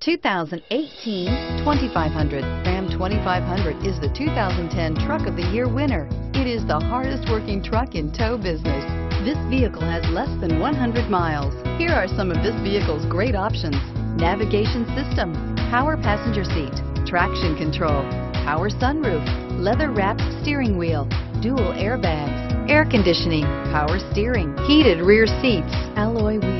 2018 2500. Ram 2500 is the 2010 Truck of the Year winner. It is the hardest working truck in tow business. This vehicle has less than 100 miles. Here are some of this vehicle's great options. Navigation system, power passenger seat, traction control, power sunroof, leather wrapped steering wheel, dual airbags, air conditioning, power steering, heated rear seats, alloy wheels.